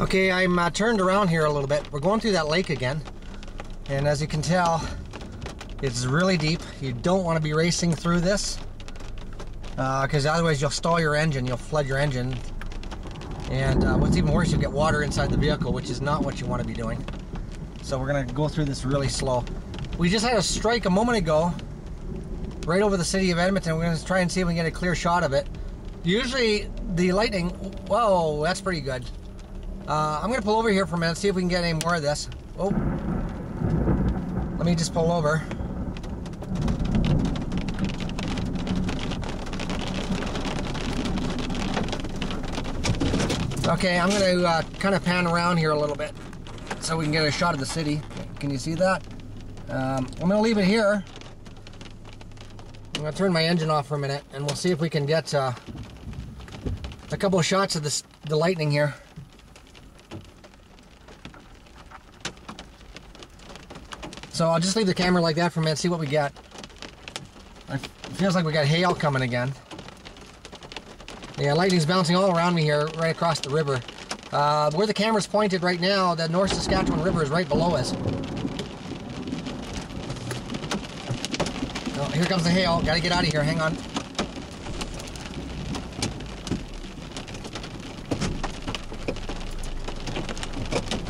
Okay, I'm uh, turned around here a little bit. We're going through that lake again. And as you can tell, it's really deep. You don't want to be racing through this because uh, otherwise you'll stall your engine, you'll flood your engine. And uh, what's even worse, you'll get water inside the vehicle, which is not what you want to be doing. So we're going to go through this really slow. We just had a strike a moment ago right over the city of Edmonton. We're to try and see if we can get a clear shot of it. Usually the lightning, whoa, that's pretty good. Uh, I'm going to pull over here for a minute, see if we can get any more of this. Oh, let me just pull over. Okay, I'm going to uh, kind of pan around here a little bit so we can get a shot of the city. Can you see that? Um, I'm going to leave it here. I'm going to turn my engine off for a minute and we'll see if we can get uh, a couple of shots of this, the lightning here. So I'll just leave the camera like that for a minute, see what we get. It feels like we got hail coming again. Yeah, lightning's bouncing all around me here, right across the river. Uh, where the camera's pointed right now, the North Saskatchewan River is right below us. Oh, here comes the hail. Gotta get out of here. Hang on.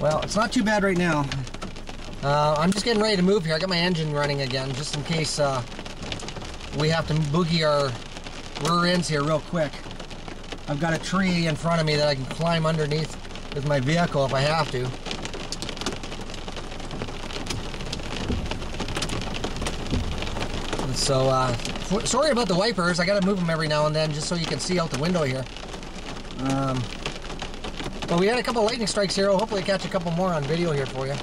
Well, it's not too bad right now. Uh, I'm just getting ready to move here. I got my engine running again, just in case uh, we have to boogie our rear ends here real quick. I've got a tree in front of me that I can climb underneath with my vehicle if I have to. so, uh, sorry about the wipers. I gotta move them every now and then just so you can see out the window here. Um, but we had a couple lightning strikes here. I'll hopefully catch a couple more on video here for you.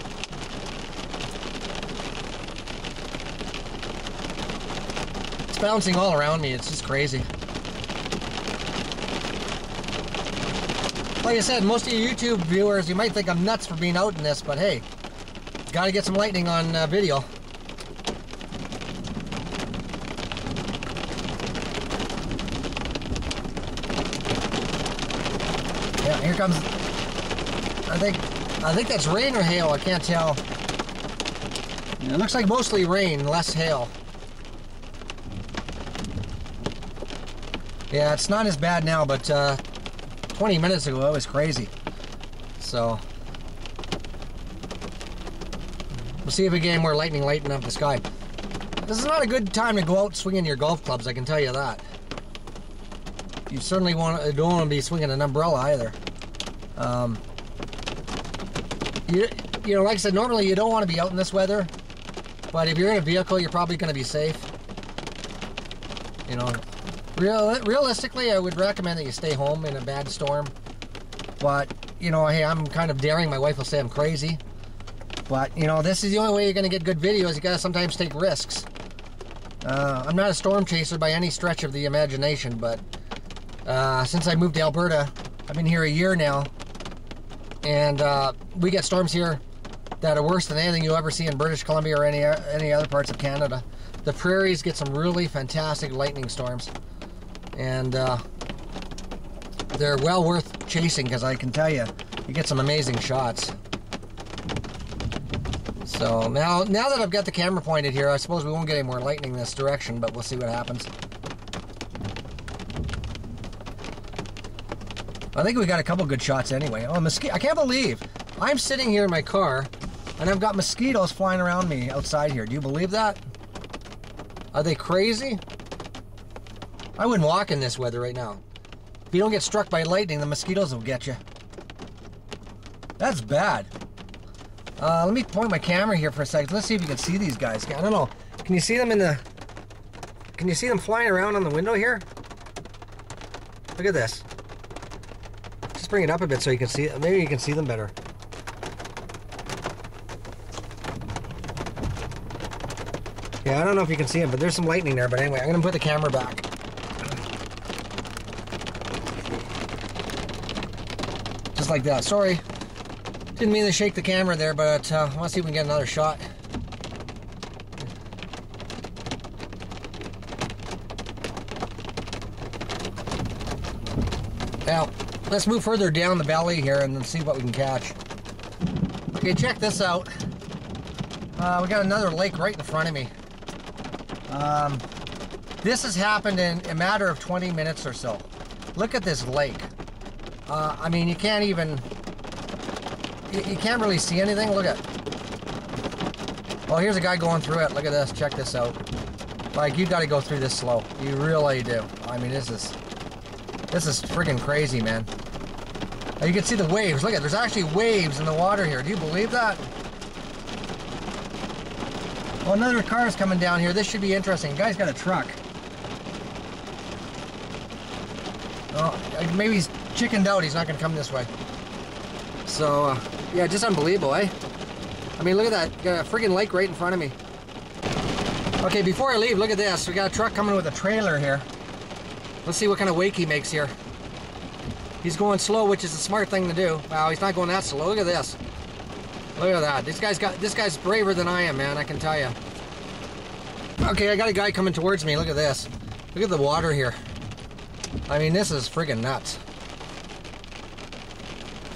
It's bouncing all around me. It's just crazy. Like I said, most of you YouTube viewers, you might think I'm nuts for being out in this, but hey, gotta get some lightning on uh, video. Yeah, here comes. I think, I think that's rain or hail. I can't tell. It looks like mostly rain, less hail. Yeah, it's not as bad now, but uh, 20 minutes ago, it was crazy. So, we'll see if we get more lightning lighting up the sky. This is not a good time to go out swinging your golf clubs, I can tell you that. You certainly want don't want to be swinging an umbrella either. Um, you, you know, like I said, normally you don't want to be out in this weather, but if you're in a vehicle, you're probably going to be safe. You know, Real, realistically, I would recommend that you stay home in a bad storm. But, you know, hey, I'm kind of daring. My wife will say I'm crazy. But, you know, this is the only way you're going to get good videos. You got to sometimes take risks. Uh, I'm not a storm chaser by any stretch of the imagination, but uh, since I moved to Alberta, I've been here a year now. And uh, we get storms here that are worse than anything you'll ever see in British Columbia or any, any other parts of Canada. The prairies get some really fantastic lightning storms and uh, they're well worth chasing because I can tell you, you get some amazing shots. So now, now that I've got the camera pointed here, I suppose we won't get any more lightning this direction, but we'll see what happens. I think we got a couple good shots anyway. Oh, mosquito! I can't believe I'm sitting here in my car, and I've got mosquitoes flying around me outside here. Do you believe that? Are they crazy? I wouldn't walk in this weather right now. If you don't get struck by lightning, the mosquitoes will get you. That's bad. Uh, let me point my camera here for a second. Let's see if you can see these guys. I don't know. Can you see them in the... Can you see them flying around on the window here? Look at this. Just bring it up a bit so you can see it. Maybe you can see them better. Yeah, I don't know if you can see them, but there's some lightning there. But anyway, I'm going to put the camera back. Just like that. Sorry, didn't mean to shake the camera there, but uh, let's see if we can get another shot. Now, let's move further down the valley here and see what we can catch. Okay, check this out. Uh, we got another lake right in front of me. Um, this has happened in a matter of 20 minutes or so. Look at this lake. Uh, I mean, you can't even, you, you can't really see anything. Look at, well, here's a guy going through it. Look at this, check this out. Like, you gotta go through this slow. You really do. I mean, this is, this is freaking crazy, man. You can see the waves. Look at, there's actually waves in the water here. Do you believe that? Well, another car is coming down here. This should be interesting. The guy's got a truck. Oh, maybe he's chickened out. He's not going to come this way. So, uh, yeah, just unbelievable, eh? I mean, look at that. Got a freaking lake right in front of me. Okay, before I leave, look at this. We got a truck coming with a trailer here. Let's see what kind of wake he makes here. He's going slow, which is a smart thing to do. Wow, he's not going that slow. Look at this. Look at that. This guy's got this guy's braver than I am, man. I can tell you. Okay, I got a guy coming towards me. Look at this. Look at the water here. I mean, this is friggin' nuts.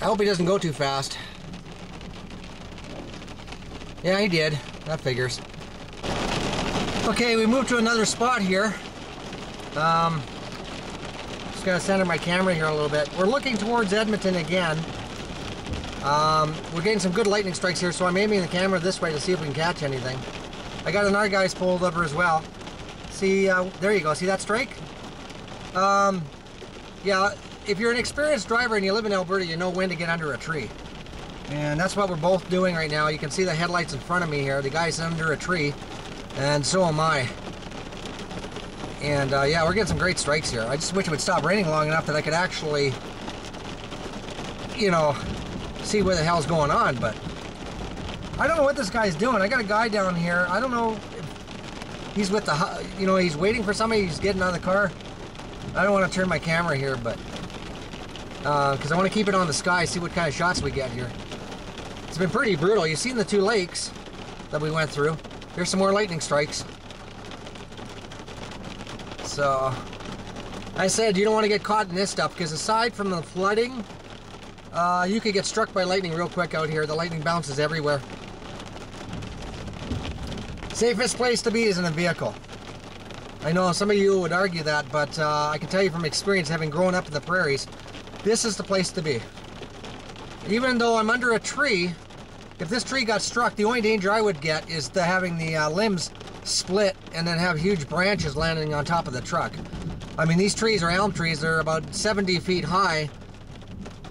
I hope he doesn't go too fast. Yeah, he did. That figures. Okay, we moved to another spot here. Um, just gonna center my camera here a little bit. We're looking towards Edmonton again. Um, we're getting some good lightning strikes here, so I'm aiming the camera this way to see if we can catch anything. I got another guy's pulled over as well. See, uh, there you go. See that strike? Um, yeah, if you're an experienced driver and you live in Alberta, you know when to get under a tree. And that's what we're both doing right now. You can see the headlights in front of me here. The guy's under a tree, and so am I. And uh, yeah, we're getting some great strikes here. I just wish it would stop raining long enough that I could actually, you know, see where the hell's going on, but I don't know what this guy's doing. I got a guy down here. I don't know if he's with the, you know, he's waiting for somebody. He's getting out of the car. I don't want to turn my camera here, but because uh, I want to keep it on the sky, see what kind of shots we get here. It's been pretty brutal. You've seen the two lakes that we went through. Here's some more lightning strikes. So, I said you don't want to get caught in this stuff because aside from the flooding uh, you could get struck by lightning real quick out here. The lightning bounces everywhere. Safest place to be is in a vehicle. I know some of you would argue that, but uh, I can tell you from experience, having grown up in the prairies, this is the place to be. Even though I'm under a tree, if this tree got struck, the only danger I would get is the having the uh, limbs split and then have huge branches landing on top of the truck. I mean, these trees are elm trees. They're about 70 feet high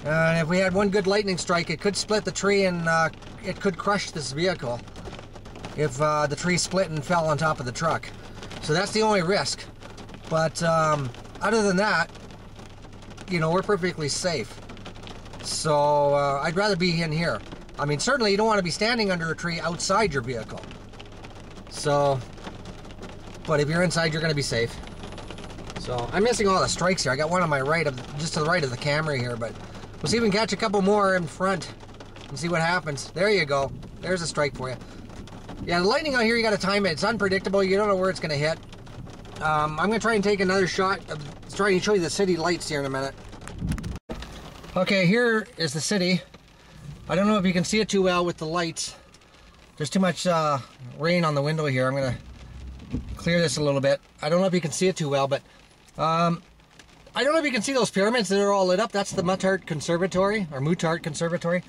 and if we had one good lightning strike, it could split the tree and uh, it could crush this vehicle if uh, the tree split and fell on top of the truck. So that's the only risk. But um, other than that, you know, we're perfectly safe. So uh, I'd rather be in here. I mean, certainly you don't want to be standing under a tree outside your vehicle. So, but if you're inside, you're going to be safe. So I'm missing all the strikes here. I got one on my right, of just to the right of the camera here, but We'll see if we can catch a couple more in front and see what happens. There you go. There's a strike for you. Yeah, the lightning out here, you got to time it. It's unpredictable. You don't know where it's going to hit. Um, I'm going to try and take another shot. Of, try and show you the city lights here in a minute. Okay, here is the city. I don't know if you can see it too well with the lights. There's too much uh, rain on the window here. I'm to clear this a little bit. I don't know if you can see it too well, but um, I don't know if you can see those pyramids that are all lit up. That's the Muttart Conservatory, or Mutart Conservatory.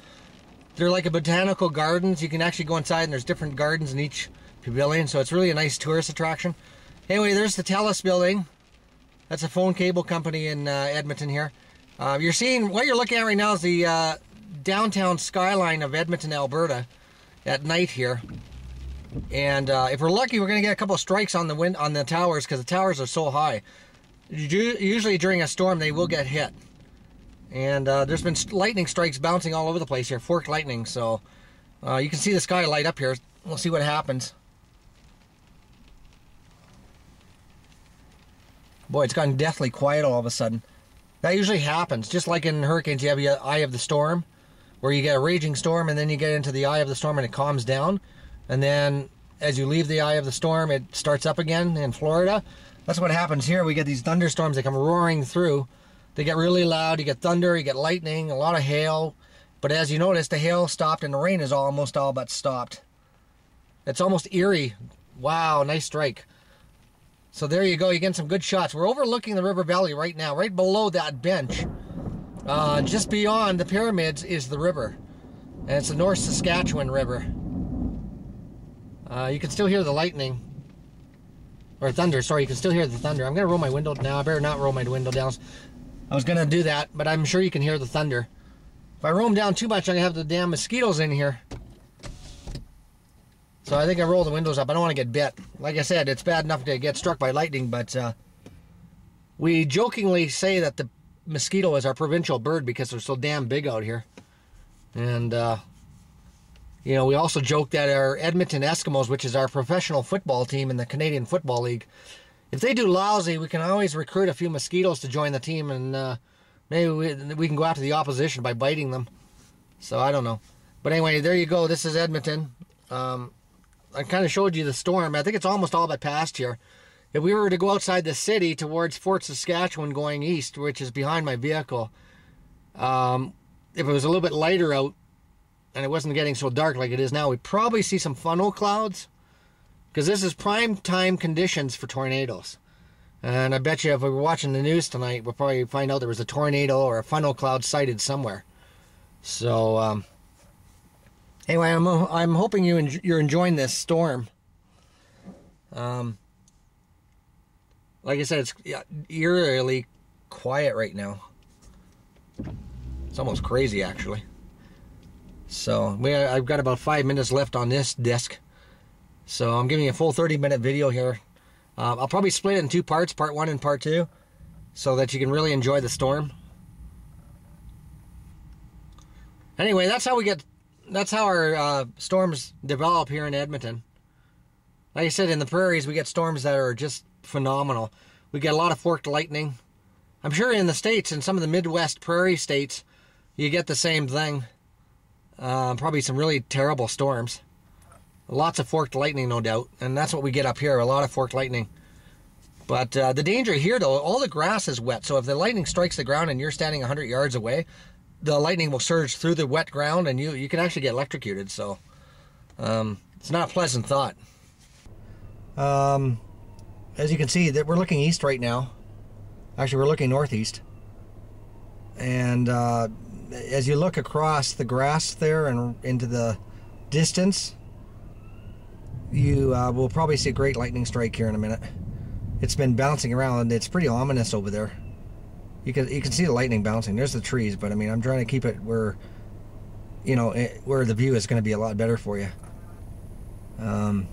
They're like a botanical gardens. You can actually go inside and there's different gardens in each pavilion, so it's really a nice tourist attraction. Anyway, there's the TELUS building. That's a phone cable company in uh, Edmonton here. Uh, you're seeing, what you're looking at right now is the uh, downtown skyline of Edmonton, Alberta at night here. And uh, if we're lucky, we're going to get a couple strikes on the wind on the towers because the towers are so high usually during a storm they will get hit. And uh, there's been lightning strikes bouncing all over the place here, forked lightning. So uh, you can see the sky light up here. We'll see what happens. Boy, it's gotten deathly quiet all of a sudden. That usually happens. Just like in hurricanes, you have the eye of the storm, where you get a raging storm and then you get into the eye of the storm and it calms down. And then as you leave the eye of the storm, it starts up again in Florida. That's what happens here. We get these thunderstorms that come roaring through. They get really loud. You get thunder, you get lightning, a lot of hail. But as you notice, the hail stopped and the rain is almost all but stopped. It's almost eerie. Wow, nice strike. So there you go. You get some good shots. We're overlooking the river valley right now. Right below that bench, uh, just beyond the pyramids, is the river. And it's the North Saskatchewan River. Uh, you can still hear the lightning. Or thunder, sorry, you can still hear the thunder. I'm to roll my window now. I better not roll my window down. I was to do that, but I'm sure you can hear the thunder. If I roll down too much, I'm to have the damn mosquitoes in here. So I think I roll the windows up. I don't want to get bit. Like I said, it's bad enough to get struck by lightning, but uh, we jokingly say that the mosquito is our provincial bird because they're so damn big out here. And, uh, you know, we also joke that our Edmonton Eskimos, which is our professional football team in the Canadian Football League, if they do lousy, we can always recruit a few mosquitoes to join the team and uh, maybe we, we can go after the opposition by biting them. So I don't know. But anyway, there you go. This is Edmonton. Um, I kind of showed you the storm. I think it's almost all but past here. If we were to go outside the city towards Fort Saskatchewan going east, which is behind my vehicle, um, if it was a little bit lighter out and it wasn't getting so dark like it is now, we'd probably see some funnel clouds because this is prime time conditions for tornadoes. And I bet you if we were watching the news tonight, we'll probably find out there was a tornado or a funnel cloud sighted somewhere. So, um, Anyway, I'm I'm hoping you en you're enjoying this storm. Um, like I said, it's eerily quiet right now. It's almost crazy, actually. So we I've got about five minutes left on this disc. So I'm giving you a full 30 minute video here. Um, I'll probably split it in two parts, part one and part two, so that you can really enjoy the storm. Anyway, that's how we get that's how our uh, storms develop here in Edmonton. Like I said, in the prairies, we get storms that are just phenomenal. We get a lot of forked lightning. I'm sure in the States, in some of the Midwest prairie states, you get the same thing. Uh, probably some really terrible storms. Lots of forked lightning, no doubt. And that's what we get up here, a lot of forked lightning. But uh, the danger here, though, all the grass is wet. So if the lightning strikes the ground and you're standing 100 yards away, the lightning will surge through the wet ground and you, you can actually get electrocuted. So um, it's not a pleasant thought. Um, as you can see, that we're looking east right now. Actually, we're looking northeast. And uh, as you look across the grass there and into the distance, you uh, will probably see a great lightning strike here in a minute. It's been bouncing around. It's pretty ominous over there. You can you can see the lightning bouncing. There's the trees, but I mean, I'm trying to keep it where, you know, it, where the view is going to be a lot better for you. Um,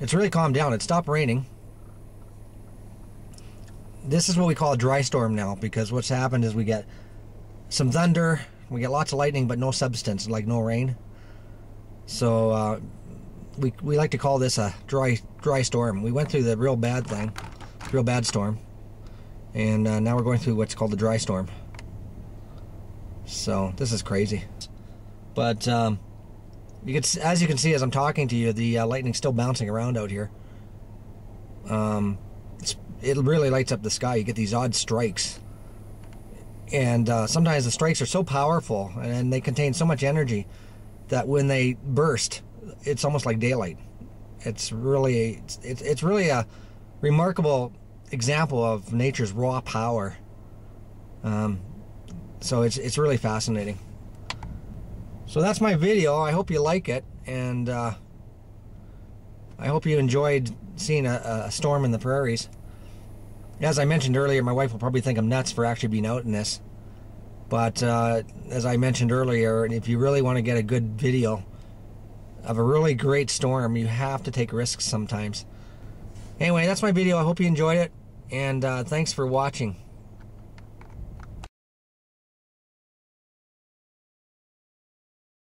it's really calmed down. It stopped raining. This is what we call a dry storm now because what's happened is we get some thunder, we get lots of lightning, but no substance, like no rain. So uh, we we like to call this a dry dry storm. We went through the real bad thing, real bad storm and uh, now we're going through what's called the dry storm. So this is crazy. But um, you can, as you can see, as I'm talking to you, the uh, lightning's still bouncing around out here. Um, it really lights up the sky. You get these odd strikes, and uh, sometimes the strikes are so powerful and they contain so much energy that when they burst, it's almost like daylight. It's really, it's, it's really a remarkable example of nature's raw power. Um, so it's, it's really fascinating. So that's my video. I hope you like it. And uh, I hope you enjoyed seeing a, a, storm in the prairies. As I mentioned earlier, my wife will probably think I'm nuts for actually being out in this. But uh, as I mentioned earlier, if you really want to get a good video of a really great storm, you have to take risks sometimes. Anyway, that's my video. I hope you enjoyed it, and uh, thanks for watching.